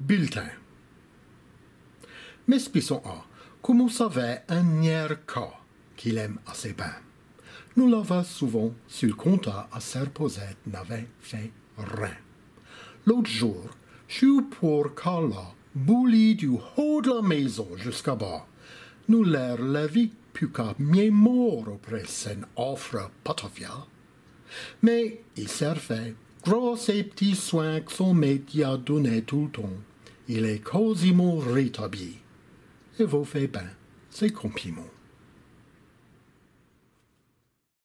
bulletin. Mais Bisson a, comme vous savez, un cas qu'il aime assez bien? Nous l'avons souvent sur le compte à Serposette n'avait fait rien. L'autre jour, je suis pour Carla, bouli du haut de la maison jusqu'à bas. Nous l'air la vie plus qu'à mort auprès offre patavia. Mais il servait, grâce et petits soins que son y a donné tout le temps, il est quasiment rétabli. Et vous fait bien ses compliments.